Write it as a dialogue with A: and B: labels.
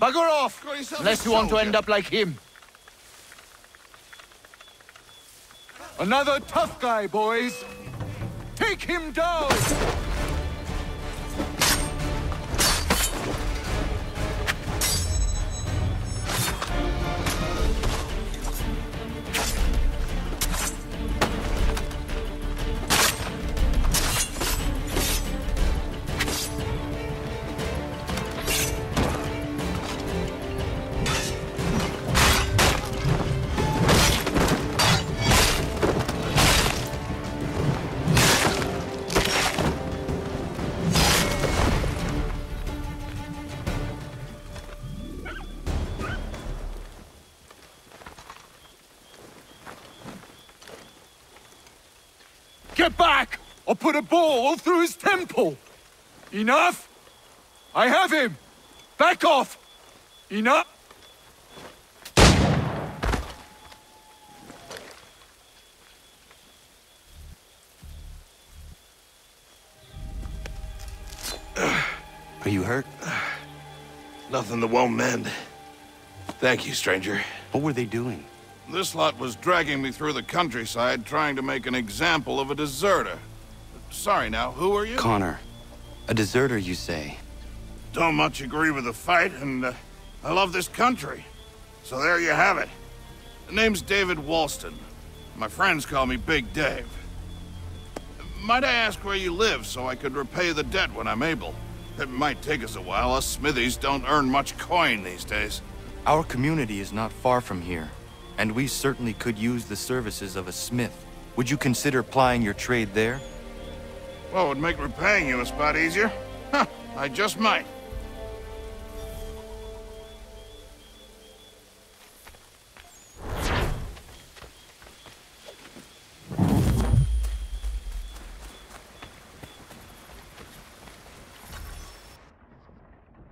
A: Bugger off!
B: Call yourself a
A: Unless you want to end up like him. Another tough guy, boys. Take him down! Get back! Or put a ball through his temple! Enough? I have him! Back off! Enough?
C: Are you hurt?
B: Nothing that won't mend. Thank you, stranger.
C: What were they doing?
B: This lot was dragging me through the countryside trying to make an example of a deserter. Sorry now, who are you?
C: Connor. A deserter, you say?
B: Don't much agree with the fight, and uh, I love this country. So there you have it. The name's David Walterson. My friends call me Big Dave. Might I ask where you live so I could repay the debt when I'm able? It might take us a while. Us smithies don't earn much coin these days.
C: Our community is not far from here, and we certainly could use the services of a smith. Would you consider plying your trade there?
B: Well, it would make repaying you a spot easier. Huh, I just might.